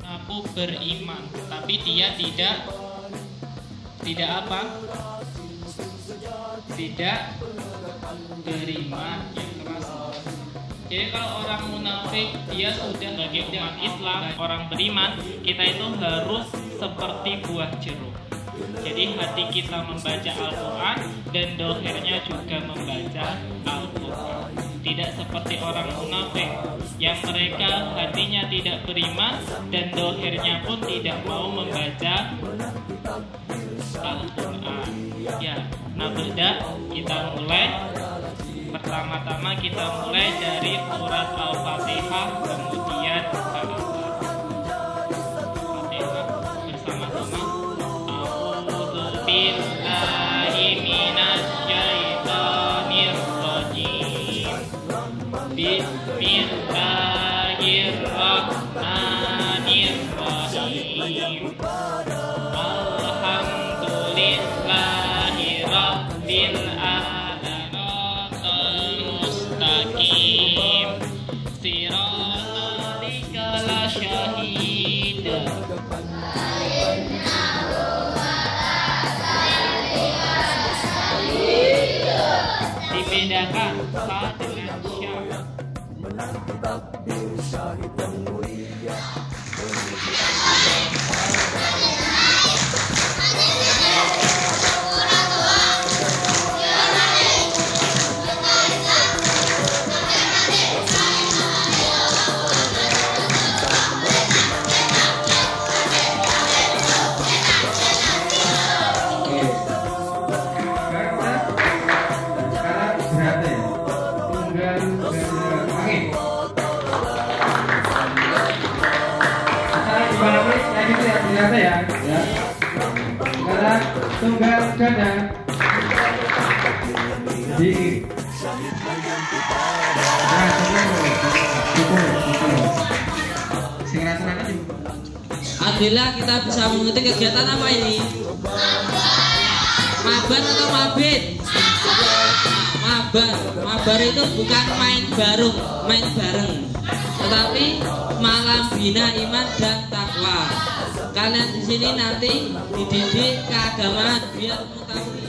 Aku beriman, tapi dia tidak tidak apa? Tidak beriman yang keras. Jadi kalau orang munafik dia sudah sebagai umat Islam, orang beriman, kita itu harus seperti buah jeruk. Jadi hati kita membaca Al-Quran dan dohirnya juga membaca Al-Quran. Tidak seperti orang munafik yang mereka hatinya tidak beriman dan dohirnya pun tidak mau membaca Al-Quran. Ya, nah beda kita mulai pertama-tama kita mulai dari surat Al-Fatihah dibedakan sa dengan tunggal ganda. Di. Nah, Alhamdulillah kita bisa mengikuti kegiatan apa ini? Mabar atau mabit? Mabar. Mabar itu bukan main bareng, main bareng. Tetapi malam bina iman dan takwa. Kalian di sini nanti dididik keagamaan biar mengetahui.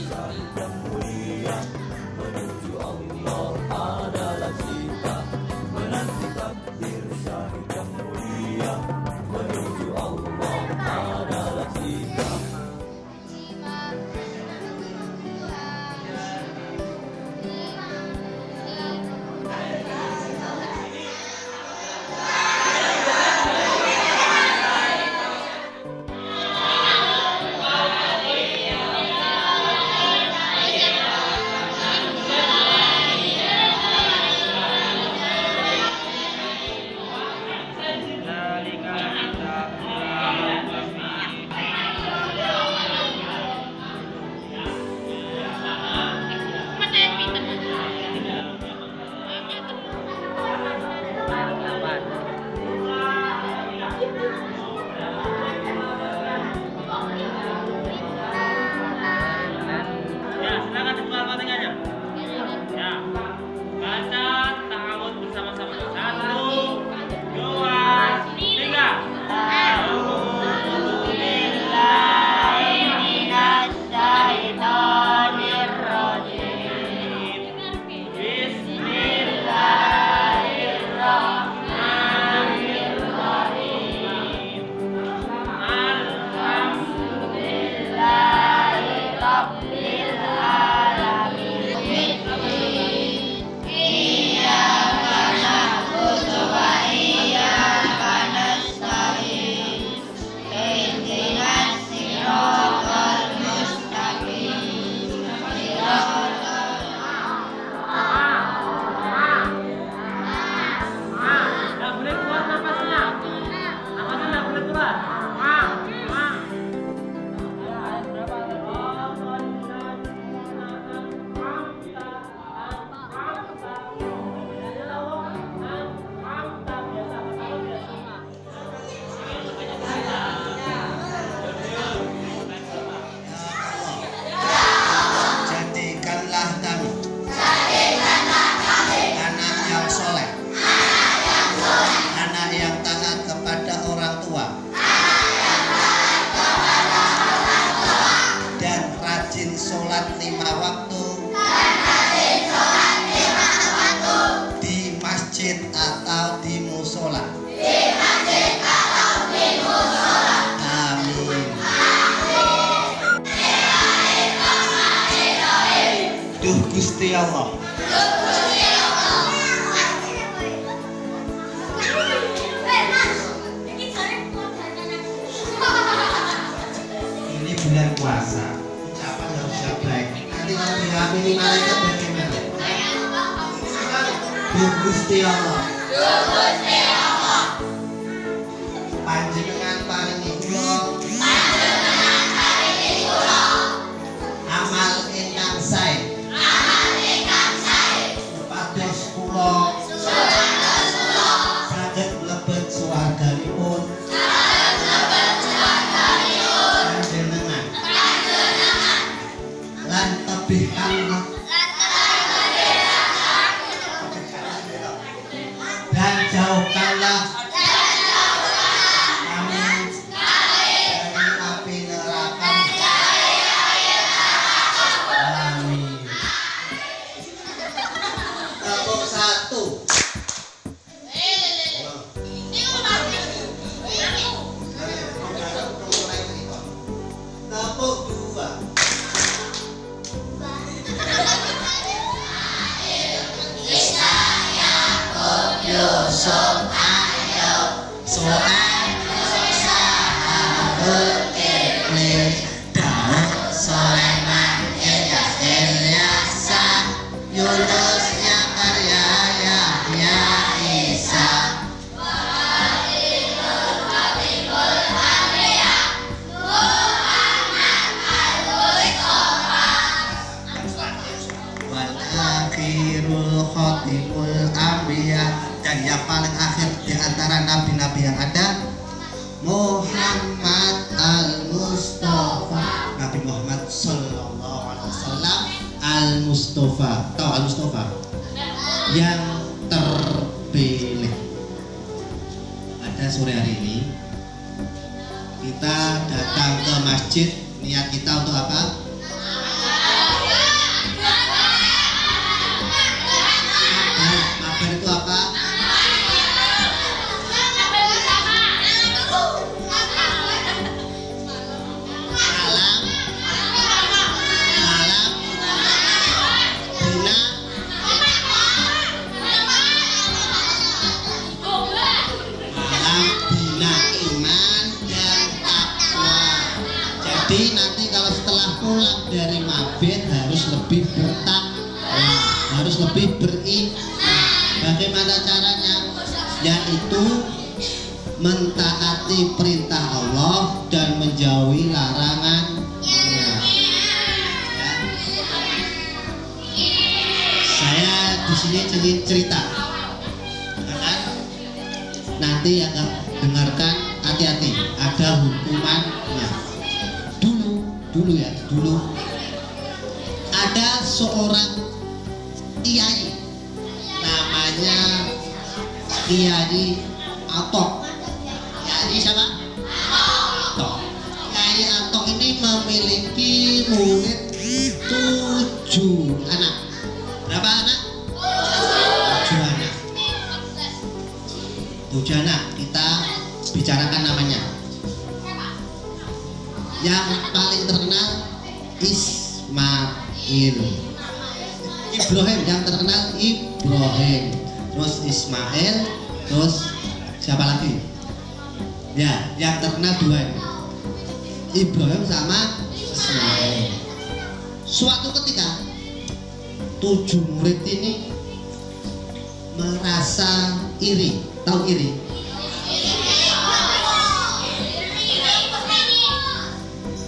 Todos te amam. Te.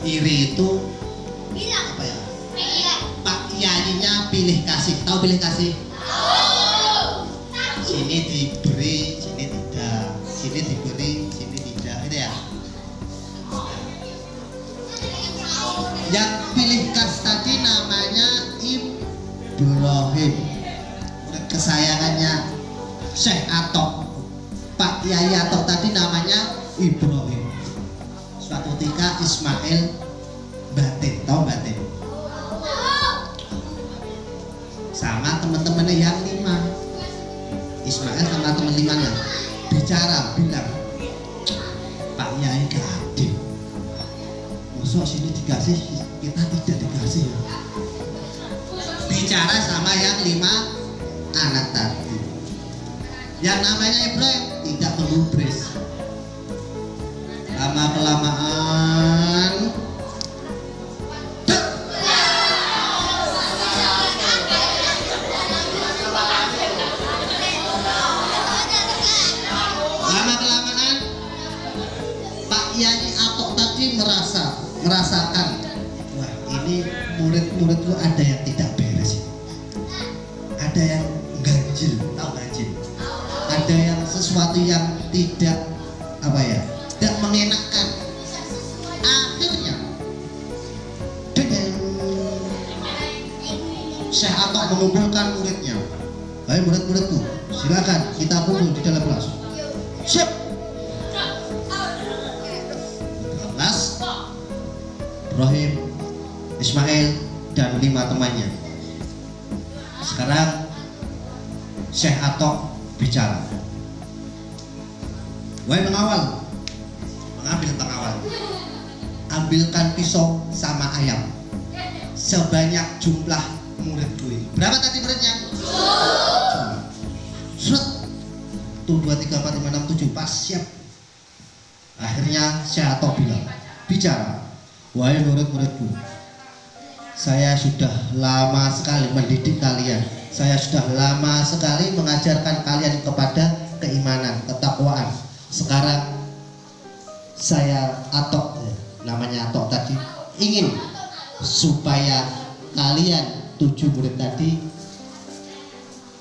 iri itu Bilang. apa ya? Pak Kiainya pilih kasih. Tahu pilih kasih? Wahai pengawal, mengambil pengawal. Ambilkan pisau sama ayam. Sebanyak jumlah muridku ini. Berapa tadi muridnya? Seret. Tuh dua tiga empat lima enam tujuh pas siap. Akhirnya Syekh Atok bilang, bicara. Wahai murid-muridku, saya sudah lama sekali mendidik kalian. Saya sudah lama sekali mengajarkan kalian kepada keimanan, ketakwaan. Sekarang saya Atok, ya, namanya Atok tadi, ingin supaya kalian tujuh murid tadi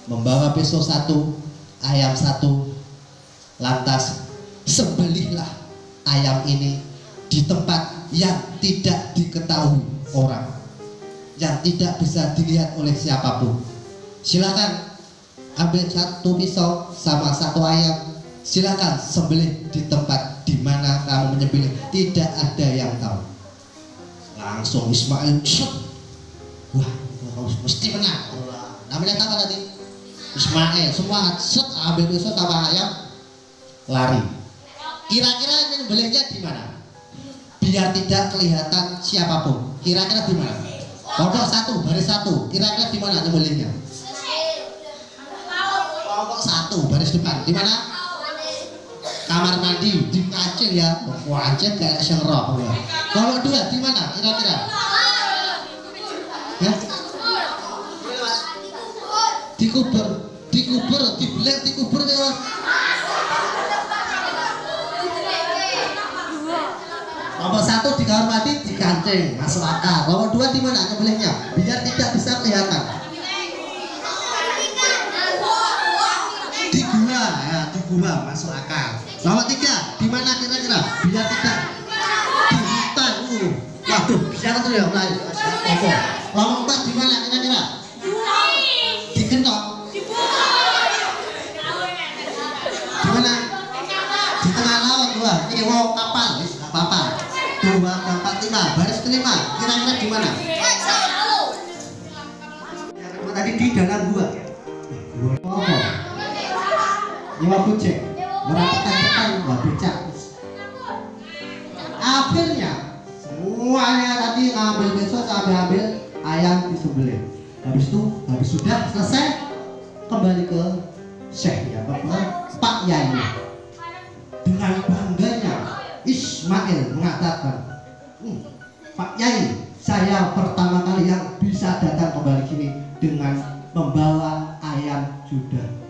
membawa pisau satu, ayam satu, lantas sembelihlah ayam ini di tempat yang tidak diketahui orang yang tidak bisa dilihat oleh siapa pun. Silakan ambil satu pisau sama satu ayam silakan sembelih di tempat di mana kamu menyembelih. Tidak ada yang tahu. Langsung Ismail shut. wah kamu mesti menang. Namanya apa tadi? Ismail. Semua set ambil pisau sama ayam lari. Kira-kira nyembelihnya di mana? Biar tidak kelihatan siapa pun. Kira-kira di mana? Pondok satu baris satu. Kira-kira di mana nyembelihnya pondok satu baris depan. Di mana kamar mandi di kancing ya. Wajib kayak syengroh kalau dua di mana? Kira-kira. Ya? Dikubur. Dikubur dibelek dikubur ya nomor satu di kamar mandi di kancing. Masuk akal. Nomor dua di mana nyembelihnya biar tidak bisa kelihatan. Di gua ya di gua. Masuk akal nomor tiga di mana kira-kira biar tidak di hutan uh. waduh biar tuh ya mulai nomor empat di mana kira-kira di gentong di mana? Di tengah laut gua ini wow kapal. Nggak apa-apa. Dua empat lima baris kelima. Kira-kira di mana? Yang tadi di dalam gua. Gua apa nyewa gojek meratakan-takan nggak becak. Akhirnya semuanya tadi ngambil besok sampai ambil ayam disembelih. Habis itu habis sudah selesai kembali ke Syekh ya ke Pak Yai. Dengan bangganya Ismail mengatakan "Hmm, Pak Yai saya pertama kali yang bisa datang kembali sini dengan membawa ayam sudah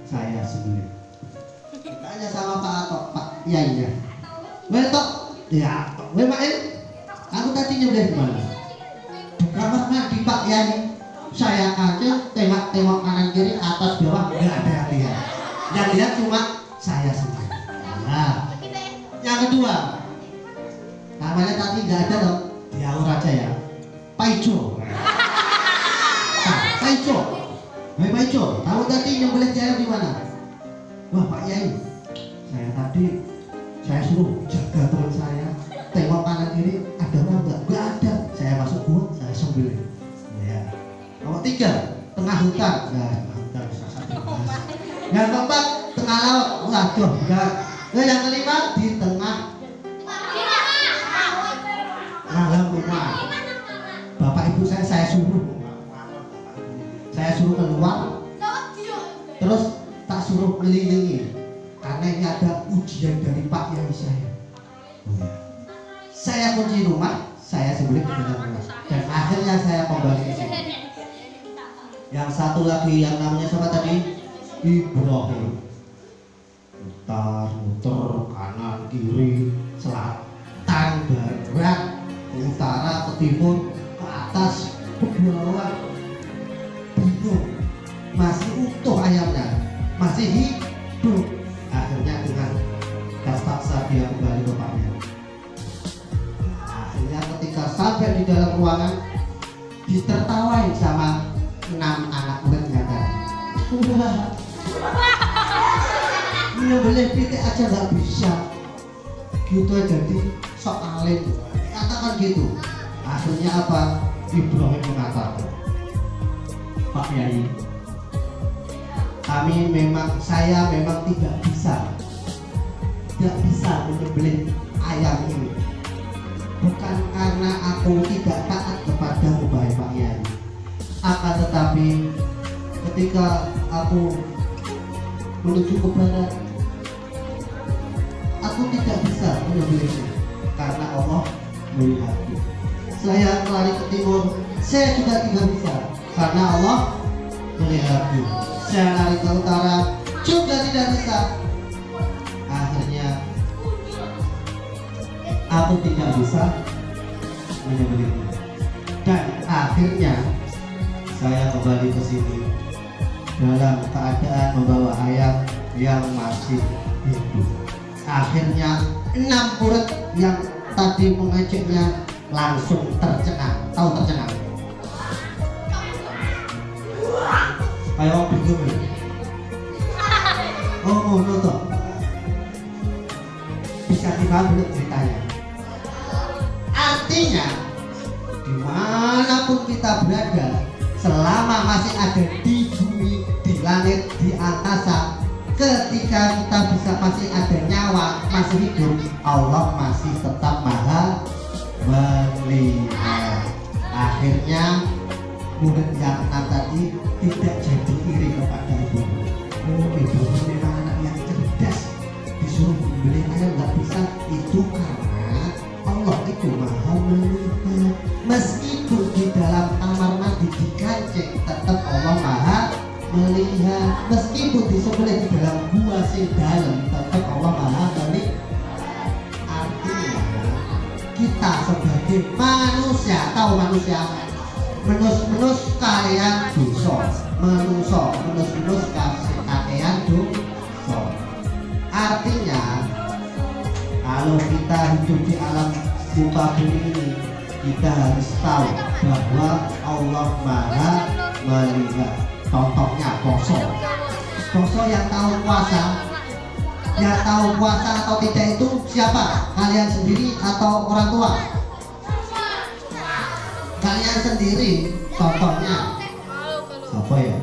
Atok Pak Yai nya Weh Tok. Ya Mail aku tadi nyembelih di mana? Di kamar mandi Pak Yai saya kaca tengok-tengok kanan kiri atas bawah nggak ada yang lihat yang lihat cuma saya sendiri. Nah yang kedua namanya tadi nggak ada dong diaur aja ya. Paijo. Nah, Paijo. Hai Paijo kamu tadi nyembelih jaya di mana? Wah Pak Yai saya tadi saya suruh jaga teman saya. Tengok kanan kiri ada orang nggak? Nggak ada. Saya masuk gua saya sembelih ya. Nomor tiga tengah hutan. Ya tengah hutan bisa satu. Yang keempat tengah laut. Waduh enggak. Nah, yang kelima di tengah. Dalam rumah bapak ibu saya saya suruh. Saya suruh keluar. Terus? Tak suruh kelilingi karena ini ada ujian dari Pak Yai saya saya kunci rumah saya ke dalam rumah. Dan akhirnya saya kembali ke sini. Yang satu lagi yang namanya siapa tadi? Ibrahim. Mutar muter kanan kiri selatan barat utara ke timur ke atas ke bawah. Bingung. Masih utuh ayamnya. Masih hidup ruangan ditertawain sama enam anak muridnya tadi Nyembelih pitik aja nggak bisa. Gitu jadi sok alim. Katakan gitu. Akhirnya apa? Ibrahim mengatakan Pak Yai kami memang saya memang tidak bisa tidak bisa menyembelih ayam ini bukan karena aku tidak taat kepada baik Pak Yai akan tetapi ketika aku menuju ke barat aku tidak bisa menyembelihnya karena Allah melihatku saya lari ke timur saya juga tidak bisa karena Allah melihatku saya lari ke utara juga tidak bisa aku tidak bisa menyembelihnya. Dan akhirnya saya kembali ke sini dalam keadaan membawa ayam yang masih hidup. Akhirnya enam murid yang tadi mengejeknya langsung tercengang. Tahu tercengang? Kayak orang bingung oh oh no toh bisa dipahami belum ceritanya artinya di mana pun kita berada selama masih ada di bumi di langit di angkasa ketika kita bisa masih ada nyawa masih hidup Allah masih tetap maha melihat. Akhirnya murid yang tadi tidak jadi iri kepada ibu. Oh ibu memang anak yang cerdas disuruh beli ayam nggak bisa itu karena Maha melihat meskipun di dalam kamar mandi di kancing tetap Allah maha melihat. Meskipun disembelih di dalam gua sing dalam tetap Allah maha melihat. Artinya kita sebagai manusia tahu manusia menus-menus kalian dosa. Menuso menus-menus kakean dosa. Artinya kalau kita hidup di alam bumi ini kita harus tahu bahwa Allah maha melihat. Contohnya poso poso yang tahu puasa yang tahu puasa atau tidak itu siapa? Kalian sendiri atau orang tua? Kalian sendiri contohnya. Apa ya?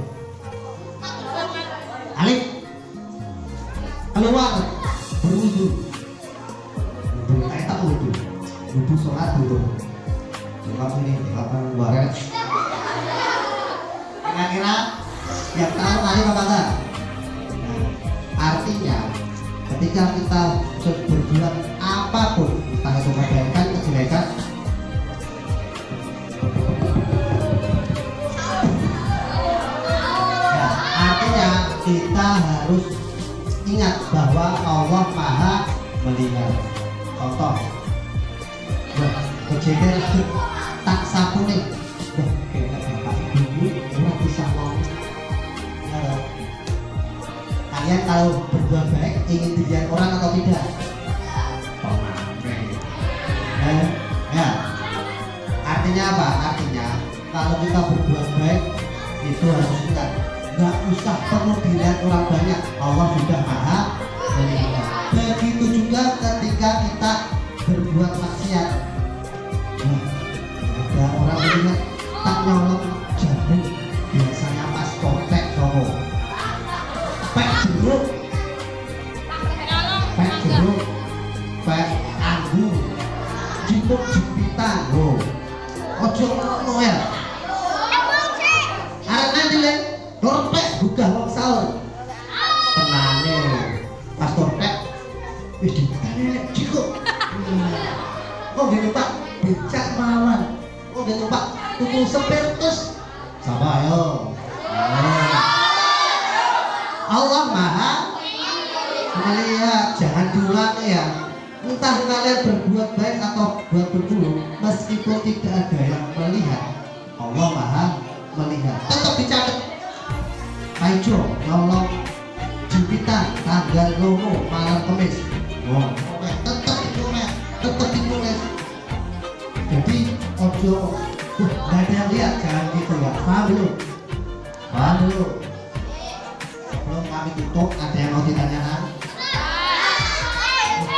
Alif keluar. Berwudu. Tak wudu wudu sholat dulu. Jawab ini jawaban waret kira-kira yang tahu Alif apa enggak Nah, artinya ketika kita berbuat apa pun entah itu kebaikan kejelekan Ya, artinya kita harus ingat bahwa Allah Maha melihat. Contoh, ada yang mau ditanyakan?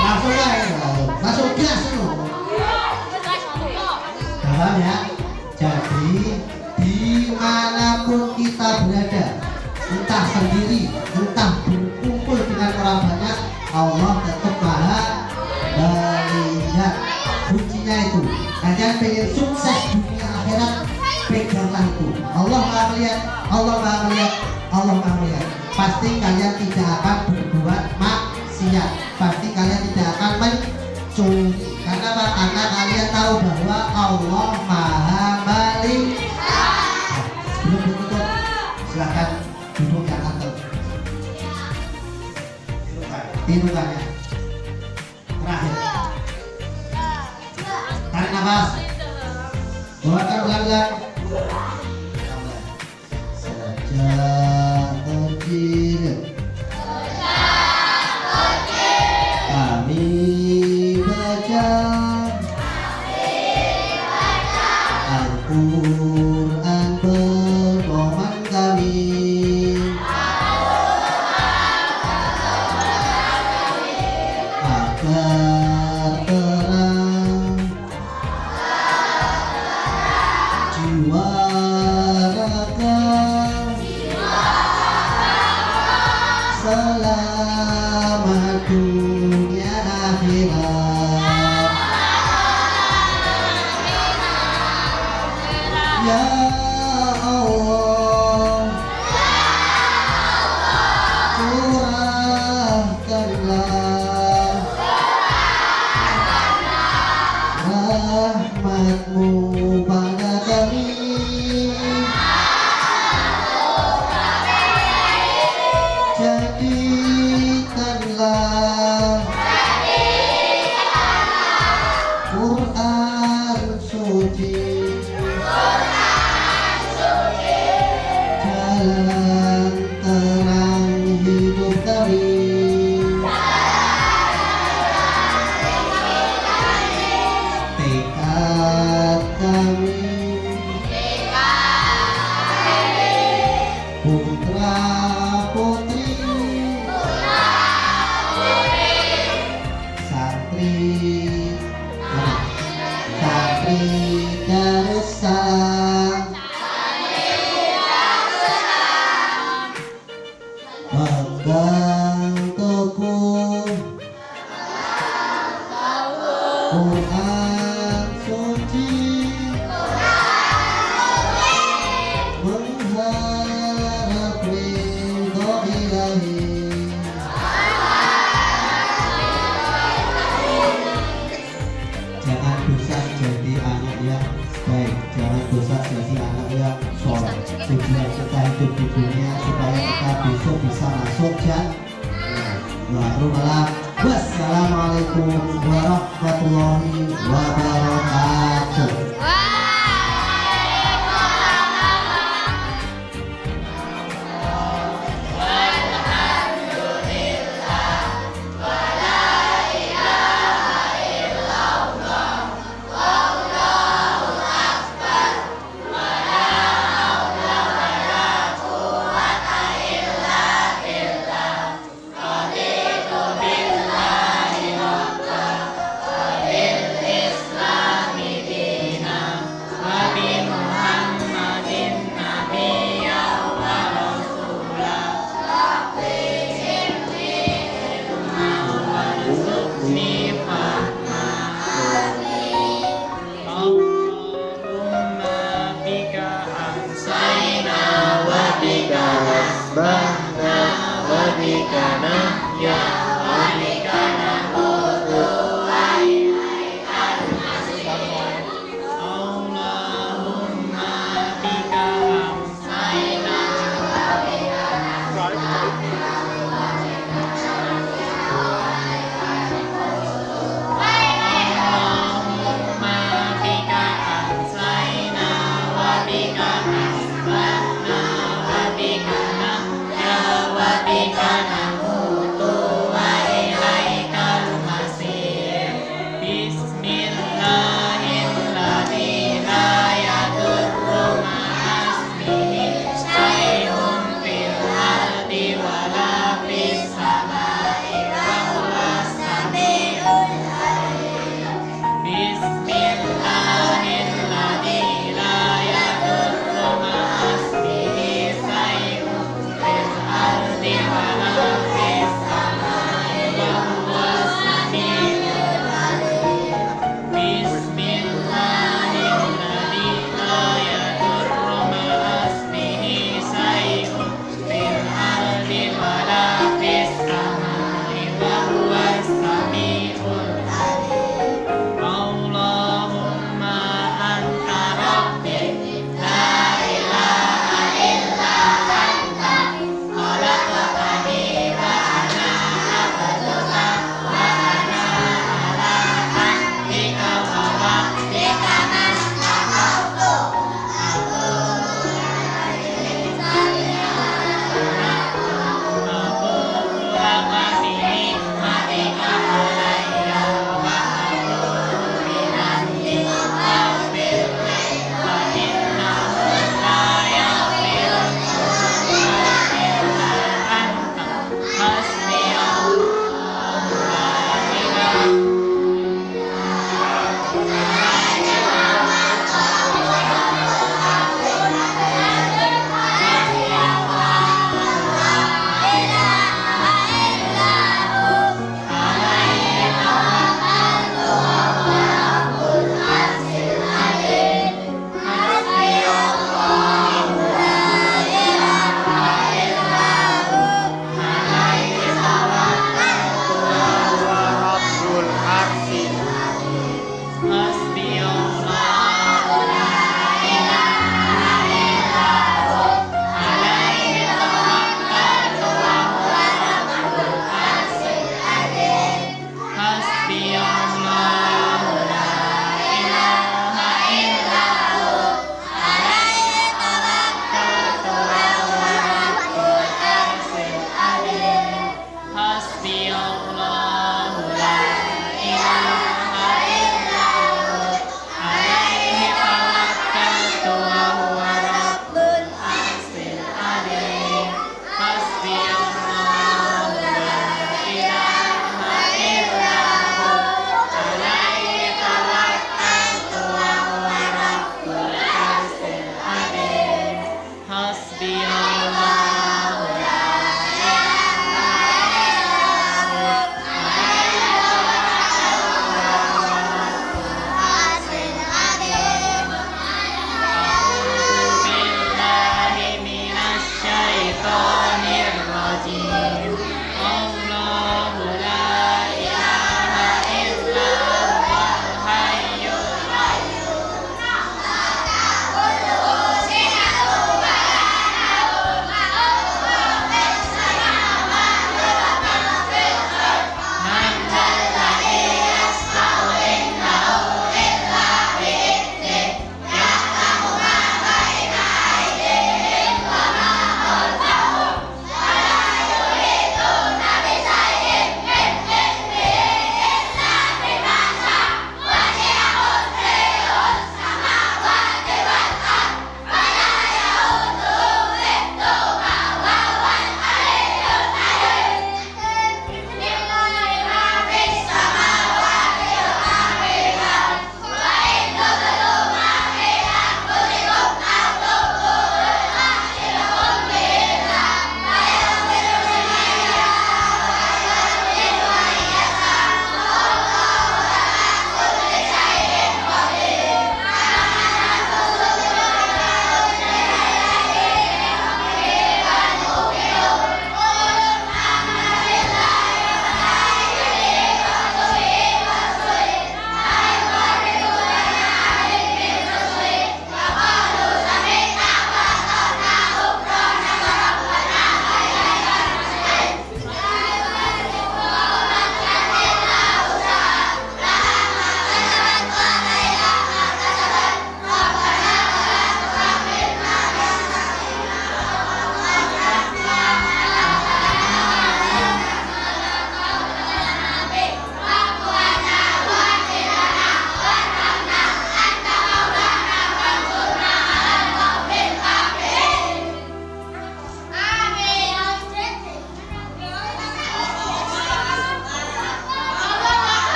Langsung aja, langsung gas lo. Paham ya? Jadi di mana pun kita berada, entah sendiri, entah berkumpul dengan orang banyak, Allah tetap maha melihat. Kuncinya itu, kalian pengen sukses dunia akhirat, peganglah itu. Allah maha melihat, Allah maha melihat, Allah maha melihat pasti kalian tidak akan berbuat maksiat.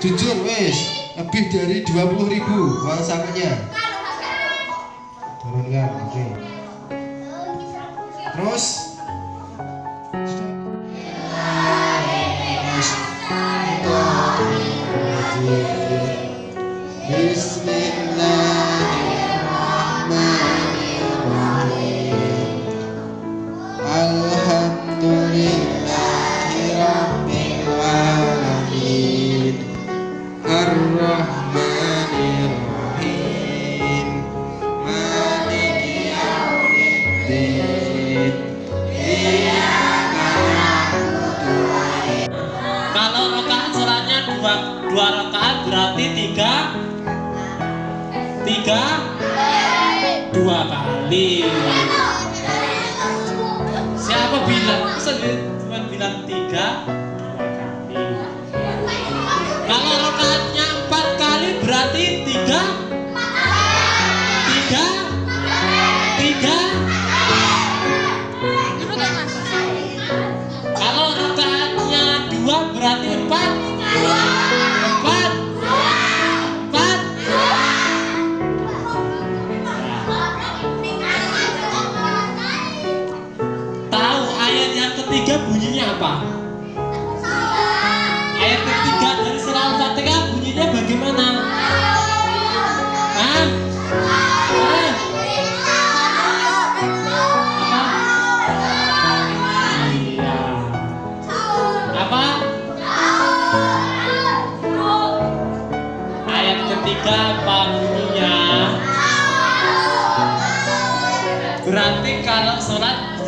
Jujur wes, lebih dari 20 ribu uang sangunya.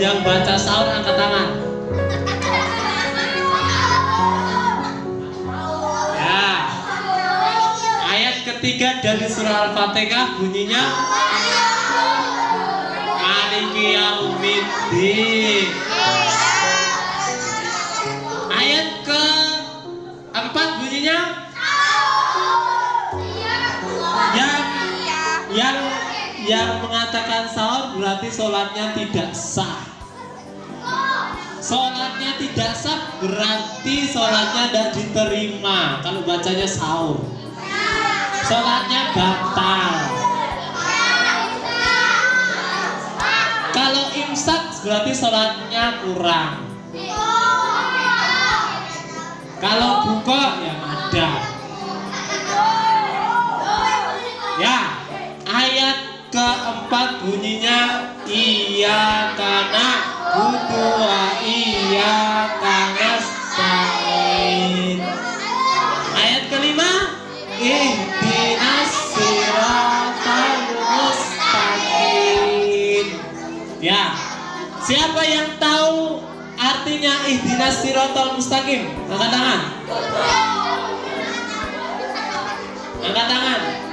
Yang baca sahur angkat tangan. Ya. Ayat ketiga dari surah Al-Fatihah bunyinya Maliki yaumiddin. Ayat ke empat bunyinya yang yang yang mengatakan sahur berarti sholatnya tidak sah. Tidak sah berarti sholatnya tidak diterima kalau bacanya sahur. Sholatnya batal. Kalau imsak berarti sholatnya kurang. Kalau buka ya ada. Ya, ayat keempat bunyinya iya karena iya karena Ayat kelima mustaqim. Ya, siapa yang tahu artinya ihdinas siratal mustaqim? Angkat tangan. Angkat tangan.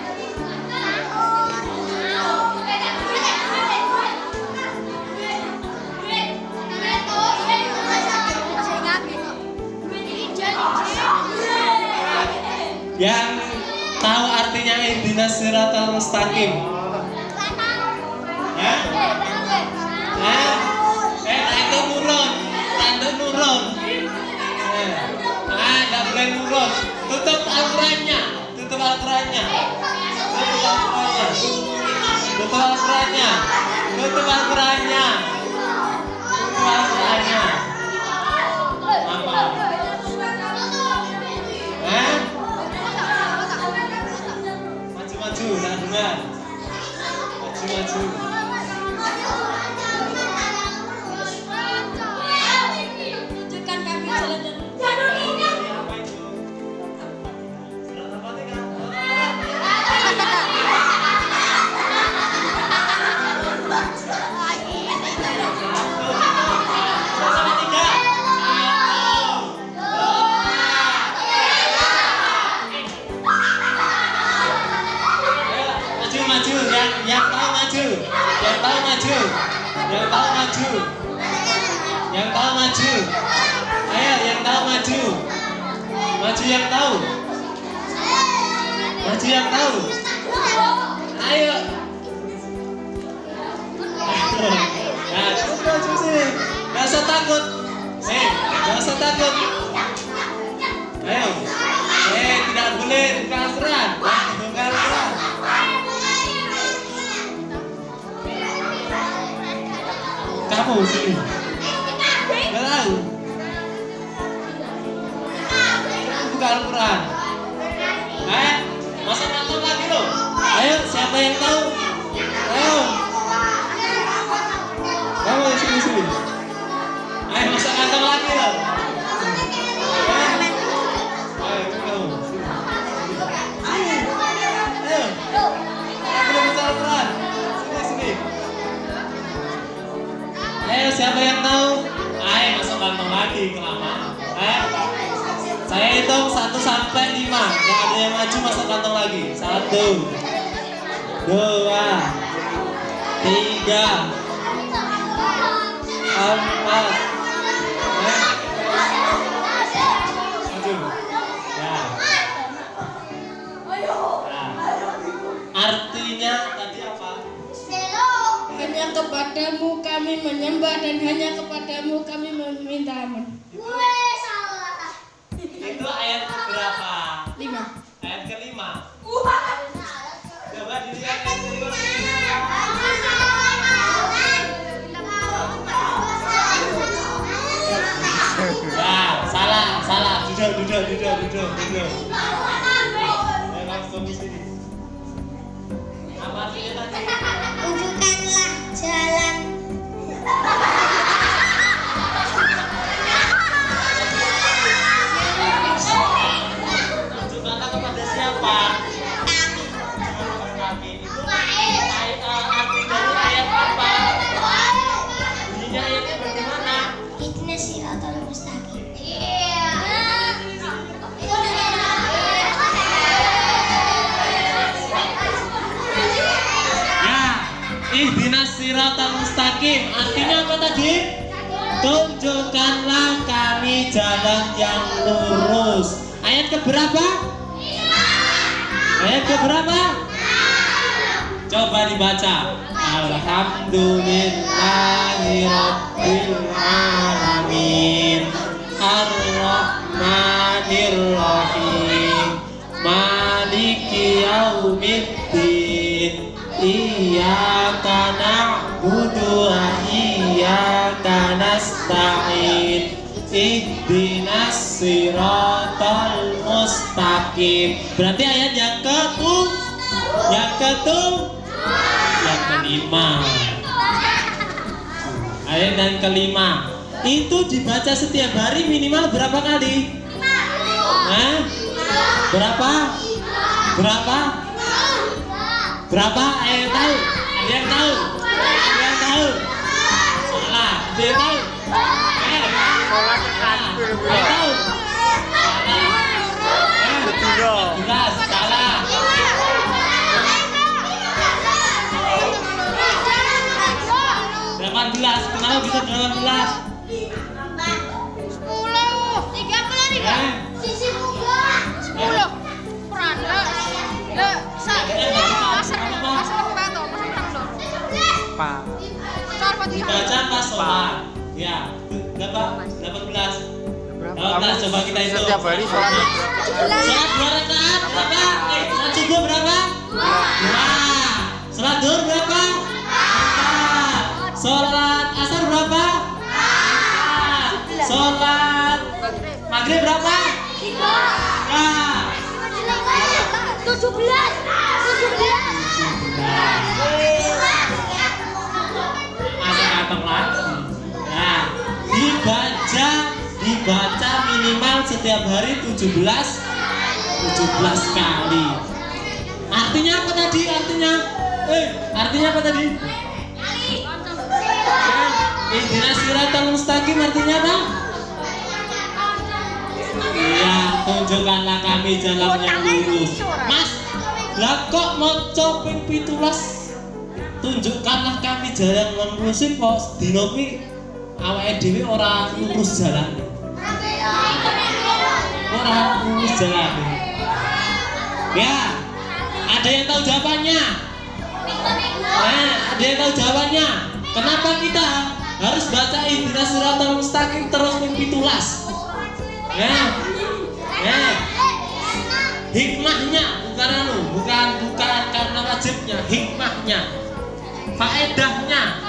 Yang tahu artinya ihdinas siratal mustaqim? Ya? Ya? Eh, tanda nurun, tanda nurun. Eh, Ah, nggak boleh nurun. Tutup Al-Qurannya, tutup Al-Qurannya. Tutup Al-Qurannya. Tutup Al-Qurannya. Tutup Al-Qurannya. maju. Ayo yang tahu maju. Maju yang tahu. Maju yang tahu. Ayo. Gak usah takut. Eh gak usah takut. Ayo. Eh tidak boleh kasran kasran kamu sih. Maju masuk kantong lagi. 1 2 3 4 Maju. Ya. Nah. Artinya tadi apa? Hanya kepadamu kami menyembah dan hanya kepadamu kami 누자 누자 누자 누자 누자. Mustaqim. Artinya apa tadi? Tunjukkanlah kami jalan yang lurus. Ayat keberapa? Ayat keberapa? Coba dibaca. Alhamdulillahi Rabbil Alamin Ar-Rahmanir Rahim Maliki Yaumiddin na'budu wa iyyaka nasta'in Ihdinas siratal mustaqim Berarti ayat yang ketu Yang ketu Yang kelima Ayat yang kelima Itu dibaca setiap hari minimal berapa kali? Hah? Berapa? Berapa? Berapa? Yang tahu? Ada yang tahu? Eh? Eh? Jelas, salah. 18. Kenapa bisa 18? Sepuluh. Tiga. Eh? Sisi. Sepuluh. Pak. Dibaca pas sholat. Ya. Berapa? 18. 18 coba kita hitung. Setiap hari sholat. Sholat dua rakaat berapa? Eh, sholat subuh berapa? Dua. Sholat duhur berapa? Empat. Sholat asar berapa? Empat. Sholat maghrib berapa? Tiga. Tujuh belas. Tujuh belas. Dibaca dibaca minimal setiap hari 17 17 kali. Artinya apa tadi? Artinya eh artinya apa tadi? Ihdina siratal mustaqim artinya apa? Iya, tunjukkanlah kami jalan yang lurus. Mas, lah kok mau coping pitulas? Tunjukkanlah kami jalan yang lurus kok dino ki awake dhewe ora lurus jalan. Ora lurus jalan. Ya, ada yang tahu jawabannya? Nah, ada yang tahu jawabannya? Kenapa kita harus baca Ihdina Siratal Mustaqim terus mimpi tulas? Ya, ya. Hikmahnya bukan anu, bukan bukan karena wajibnya, hikmahnya, faedahnya.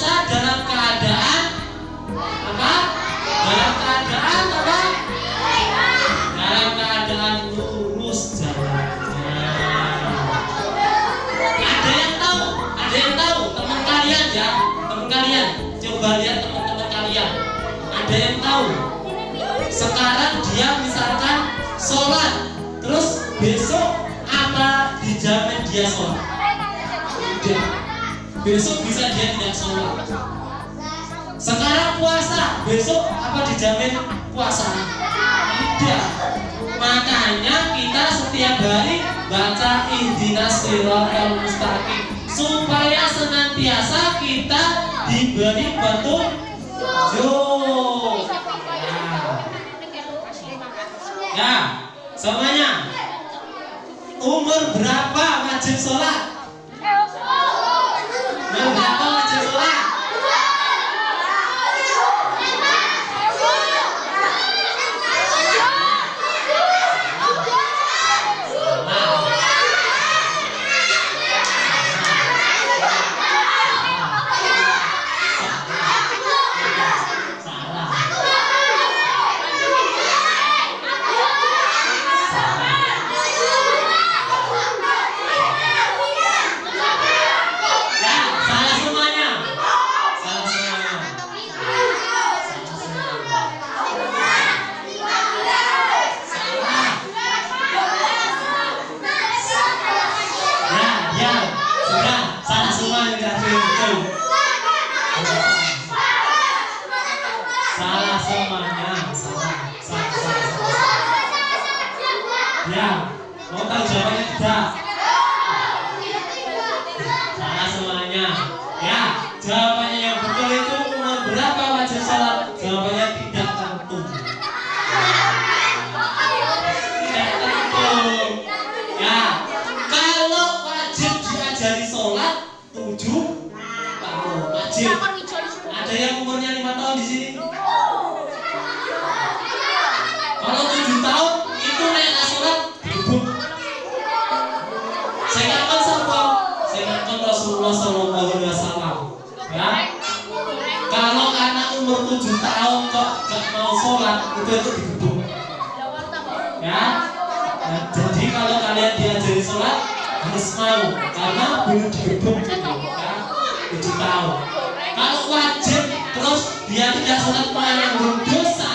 senantiasa dalam keadaan apa? Dalam keadaan apa? Dalam keadaan lurus jalannya. Ada yang tahu? Ada yang tahu? Teman kalian ya? Teman kalian, coba lihat teman-teman kalian. Ada yang tahu? Sekarang dia misalkan sholat, terus besok apa dijamin dia sholat? Besok bisa dia tidak sholat. Sekarang puasa, besok apa dijamin puasa? Tidak. Makanya kita setiap hari baca ihdinas siratal mustaqim supaya senantiasa kita diberi petunjuk. Ya, semuanya. Umur berapa wajib sholat? Tujuh tahun kok nggak mau sholat itu itu digebuk. Ya, Nah, jadi kalau kalian diajari sholat harus mau karena belum digebuk ya tujuh tahun. Kalau wajib terus dia tidak sholat mengandung dosa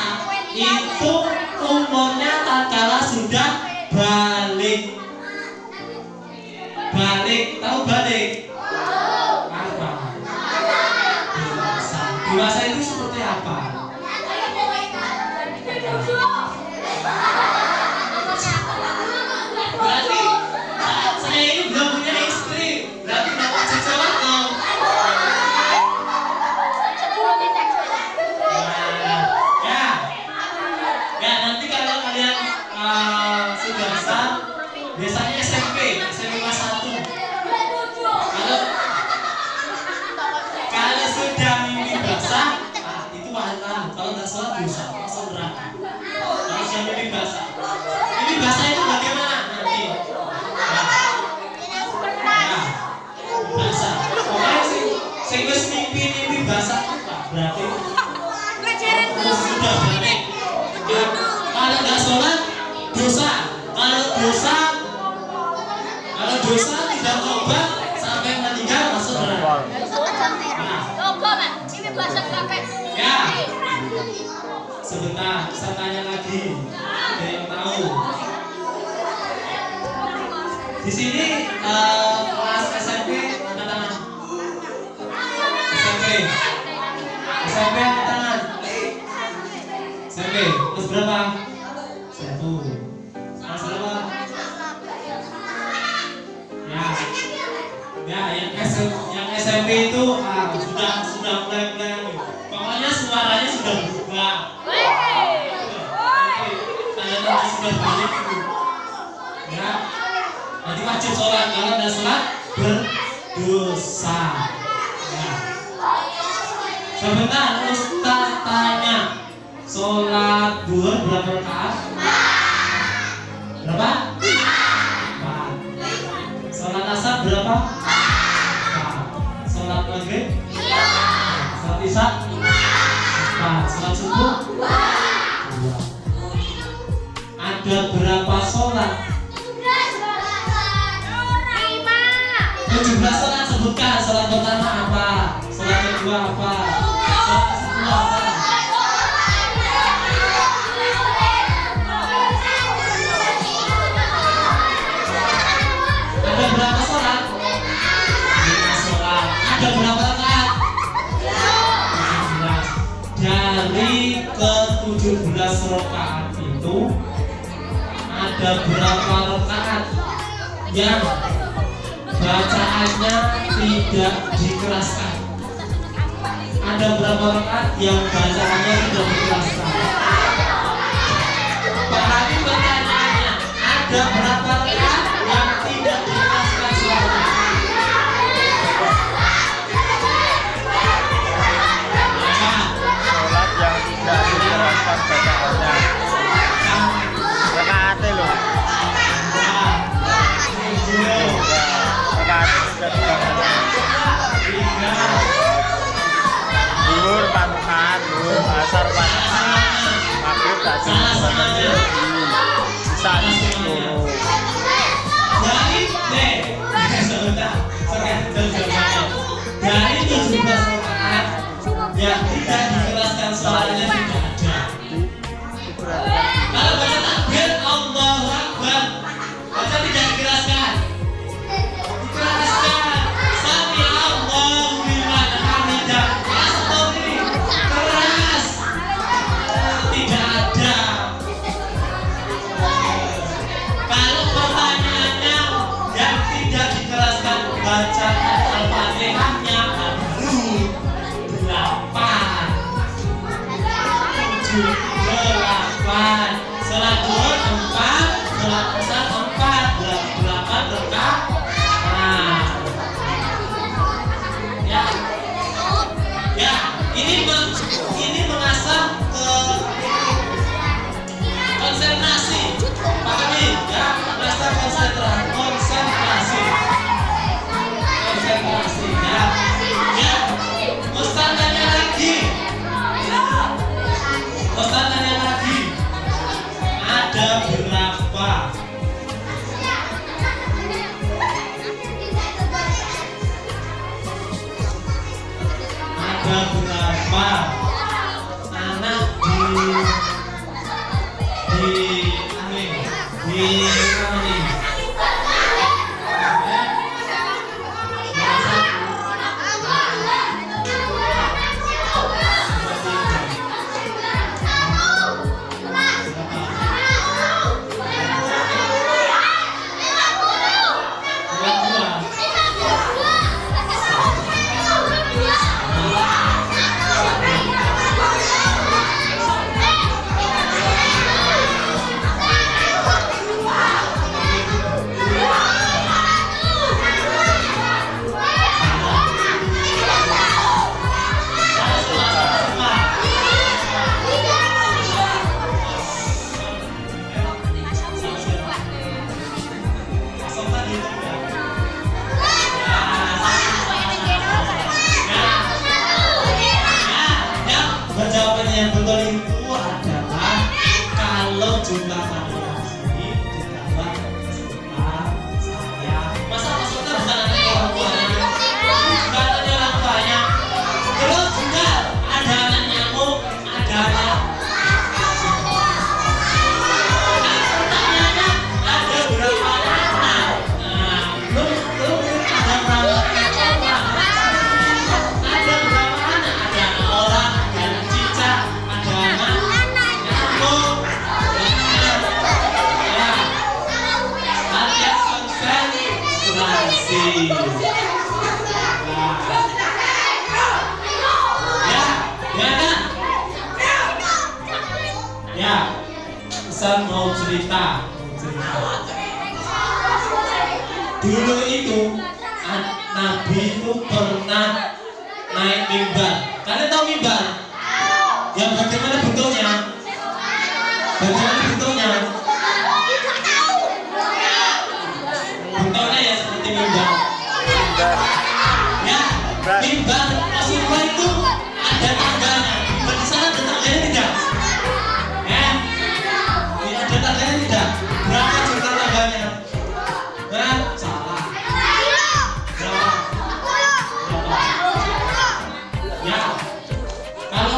itu umurnya tak kalah sudah yang SMP, yang SMP itu ah, sudah sudah mulai mulai pokoknya suaranya sudah berubah. Tanda tanda sudah balik. Itu ya. Nanti wajib sholat. Kalau tidak sholat berdosa. Ya. sebentar Ustaz tanya sholat duhur berapa rakaat? Berapa? Ada berapa sholat? 17 sholat sebutkan sholat pertama apa? Sholat kedua apa? ada berapa rakaat yang bacaannya tidak dikeraskan. Ada berapa rakaat yang bacaannya tidak dikeraskan. Pahami pertanyaannya. Ada berapa rakaat yang tidak dikeraskan suara nah. sholat yang tidak dikeraskan bacaannya ate loh Lur panukan, lur pasar panukan, maghrib tadi, sisa di sini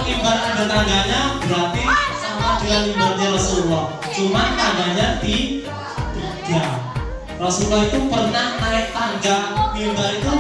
imbar ada tangganya berarti sama dengan imbarnya Rasulullah. cuma tangganya di tiga. Rasulullah itu pernah naik tangga mimbar itu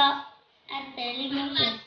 up and telling you